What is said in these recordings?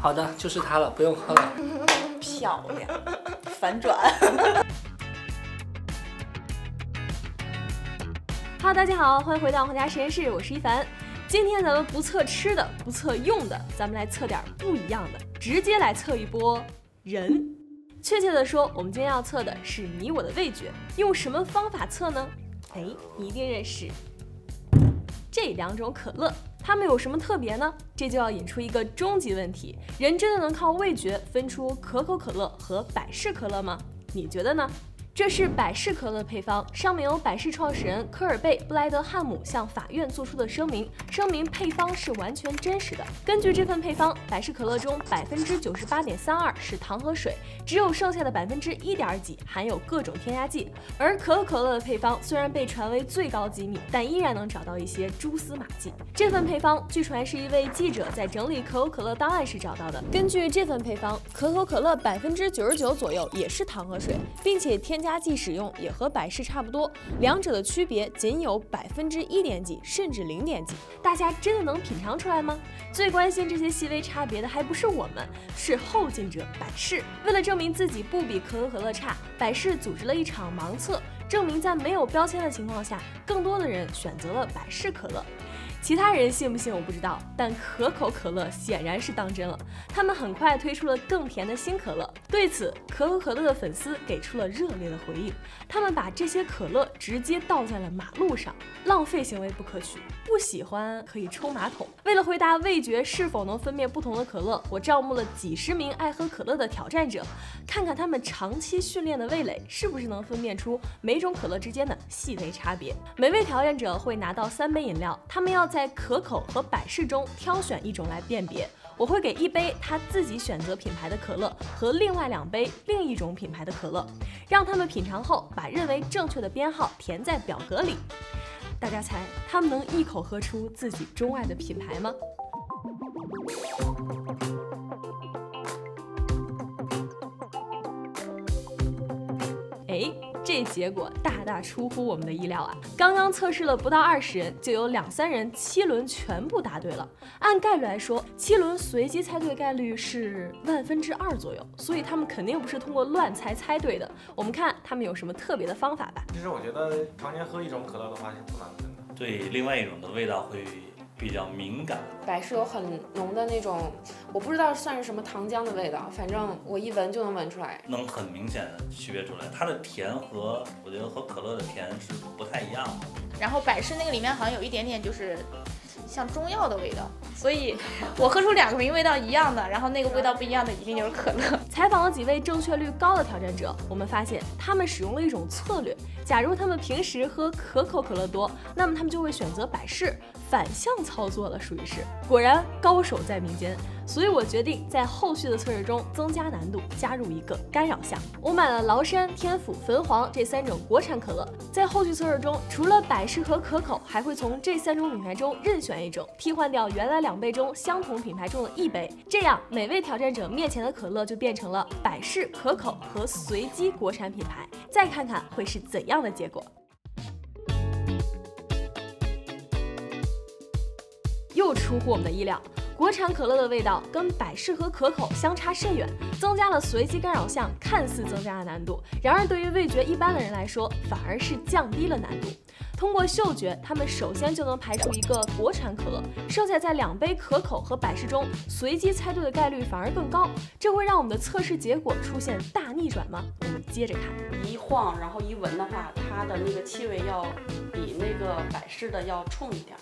好的，就是它了，不用喝了。漂亮，反转。Hello，大家好，欢迎回到皇家实验室，我是一凡。今天咱们不测吃的，不测用的，咱们来测点不一样的，直接来测一波人。确切的说，我们今天要测的是你我的味觉。用什么方法测呢？哎，你一定认识这两种可乐。它们有什么特别呢？这就要引出一个终极问题：人真的能靠味觉分出可口可乐和百事可乐吗？你觉得呢？这是百事可乐配方，上面有百事创始人科尔贝·布莱德汉姆向法院做出的声明，声明配方是完全真实的。根据这份配方，百事可乐中百分之九十八点三二是糖和水，只有剩下的百分之一点几含有各种添加剂。而可口可乐的配方虽然被传为最高机密，但依然能找到一些蛛丝马迹。这份配方据传是一位记者在整理可口可乐档案时找到的。根据这份配方，可口可乐百分之九十九左右也是糖和水，并且添加。加剂使用也和百事差不多，两者的区别仅有百分之一点几，甚至零点几。大家真的能品尝出来吗？最关心这些细微差别的还不是我们，是后进者百事。为了证明自己不比可口可乐差，百事组织了一场盲测，证明在没有标签的情况下，更多的人选择了百事可乐。其他人信不信我不知道，但可口可乐显然是当真了。他们很快推出了更甜的新可乐，对此可口可乐的粉丝给出了热烈的回应。他们把这些可乐直接倒在了马路上，浪费行为不可取，不喜欢可以冲马桶。为了回答味觉是否能分辨不同的可乐，我招募了几十名爱喝可乐的挑战者，看看他们长期训练的味蕾是不是能分辨出每种可乐之间的细微差别。每位挑战者会拿到三杯饮料，他们要在可口和百事中挑选一种来辨别，我会给一杯他自己选择品牌的可乐和另外两杯另一种品牌的可乐，让他们品尝后把认为正确的编号填在表格里。大家猜他们能一口喝出自己钟爱的品牌吗？哎。这结果大大出乎我们的意料啊！刚刚测试了不到二十人，就有两三人七轮全部答对了。按概率来说，七轮随机猜对概率是万分之二左右，所以他们肯定不是通过乱猜猜对的。我们看他们有什么特别的方法吧。其实我觉得常年喝一种可乐的话是不难分的，对另外一种的味道会。比较敏感，百事有很浓的那种，我不知道算是什么糖浆的味道，反正我一闻就能闻出来，能很明显的区别出来。它的甜和我觉得和可乐的甜是不太一样的。然后百事那个里面好像有一点点就是像中药的味道，所以 我喝出两个名味道一样的，然后那个味道不一样的一定就是可乐。采访了几位正确率高的挑战者，我们发现他们使用了一种策略。假如他们平时喝可口可乐多，那么他们就会选择百事。反向操作了，属于是。果然高手在民间，所以我决定在后续的测试中增加难度，加入一个干扰项。我买了崂山、天府、汾黄这三种国产可乐，在后续测试中，除了百事和可口，还会从这三种品牌中任选一种，替换掉原来两杯中相同品牌中的一杯。这样每位挑战者面前的可乐就变成了百事、可口和随机国产品牌。再看看会是怎样的结果。又出乎我们的意料，国产可乐的味道跟百事和可口相差甚远，增加了随机干扰项，看似增加了难度，然而对于味觉一般的人来说，反而是降低了难度。通过嗅觉，他们首先就能排除一个国产可乐，剩下在两杯可口和百事中随机猜对的概率反而更高，这会让我们的测试结果出现大逆转吗？我们接着看，一晃然后一闻的话，它的那个气味要比那个百事的要冲一点，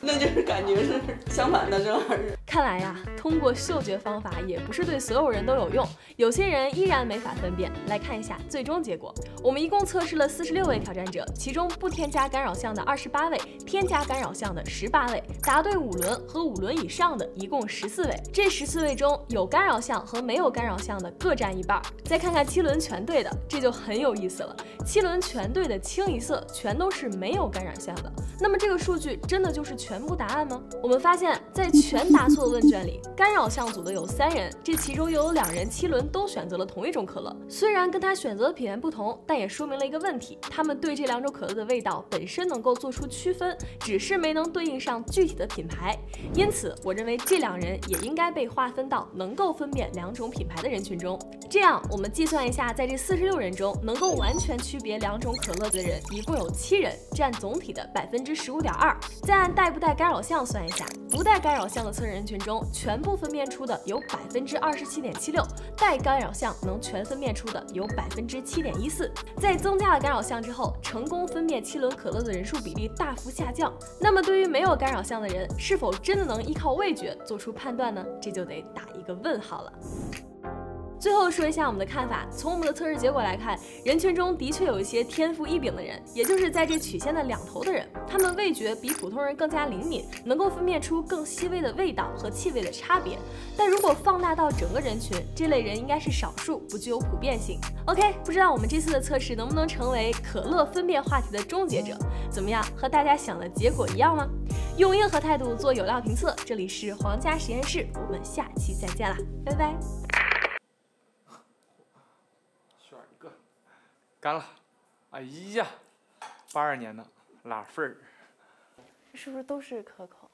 那就是感觉是相反的，正好是。看来呀，通过嗅觉方法也不是对所有人都有用，有些人依然没法分辨。来看一下最终结果，我们一共测试了四十六位挑战者，其中不添加干扰项的二十八位，添加干扰项的十八位，答对五轮和五轮以上的一共十四位。这十四位中有干扰项和没有干扰项的各占一半。再看看七轮全对的，这就很有意思了。七轮全对的清一色全都是没有干扰项的。那么这个数据真的就是全部答案吗？我们发现，在全答错。的问卷里，干扰项组的有三人，这其中又有两人七轮都选择了同一种可乐。虽然跟他选择的品牌不同，但也说明了一个问题：他们对这两种可乐的味道本身能够做出区分，只是没能对应上具体的品牌。因此，我认为这两人也应该被划分到能够分辨两种品牌的人群中。这样，我们计算一下，在这四十六人中，能够完全区别两种可乐的人一共有七人，占总体的百分之十五点二。再按带不带干扰项算一下，不带干扰项的测试人群中，全部分辨出的有百分之二十七点七六，带干扰项能全分辨出的有百分之七点一四。在增加了干扰项之后，成功分辨七轮可乐的人数比例大幅下降。那么，对于没有干扰项的人，是否真的能依靠味觉做出判断呢？这就得打一个问号了。最后说一下我们的看法，从我们的测试结果来看，人群中的确有一些天赋异禀的人，也就是在这曲线的两头的人，他们味觉比普通人更加灵敏，能够分辨出更细微的味道和气味的差别。但如果放大到整个人群，这类人应该是少数，不具有普遍性。OK，不知道我们这次的测试能不能成为可乐分辨话题的终结者？怎么样，和大家想的结果一样吗？用硬核态度做有料评测，这里是皇家实验室，我们下期再见啦，拜拜。选一个，干了！哎呀，八二年的拉菲儿，是不是都是可口？